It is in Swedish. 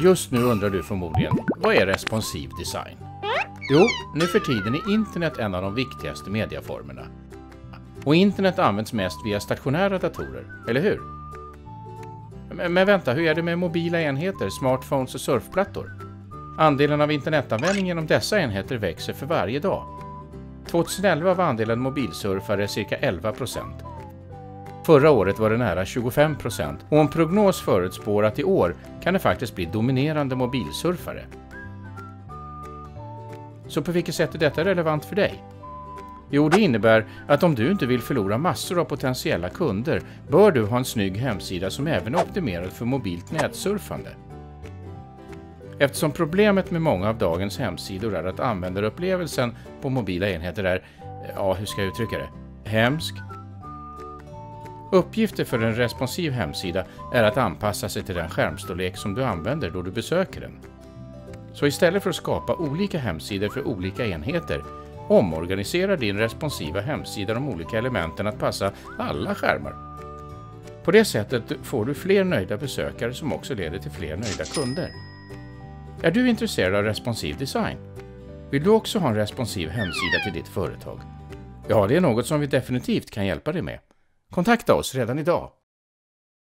Just nu undrar du förmodligen, vad är responsiv design? Jo, nu för tiden är internet en av de viktigaste medieformerna. Och internet används mest via stationära datorer, eller hur? Men, men vänta, hur är det med mobila enheter, smartphones och surfplattor? Andelen av internetanvändning genom dessa enheter växer för varje dag. 2011 var andelen mobilsurfare cirka 11 procent. Förra året var det nära 25 procent och en prognos förutspår att i år kan det faktiskt bli dominerande mobilsurfare. Så på vilket sätt är detta relevant för dig? Jo, det innebär att om du inte vill förlora massor av potentiella kunder bör du ha en snygg hemsida som även är optimerad för mobilt nätsurfande. Eftersom problemet med många av dagens hemsidor är att användarupplevelsen på mobila enheter är, ja hur ska jag uttrycka det, hemsk. Uppgifter för en responsiv hemsida är att anpassa sig till den skärmstorlek som du använder då du besöker den. Så istället för att skapa olika hemsidor för olika enheter omorganisera din responsiva hemsida de olika elementen att passa alla skärmar. På det sättet får du fler nöjda besökare som också leder till fler nöjda kunder. Är du intresserad av responsiv design? Vill du också ha en responsiv hemsida till ditt företag? Ja, det är något som vi definitivt kan hjälpa dig med. Kontakta oss redan idag.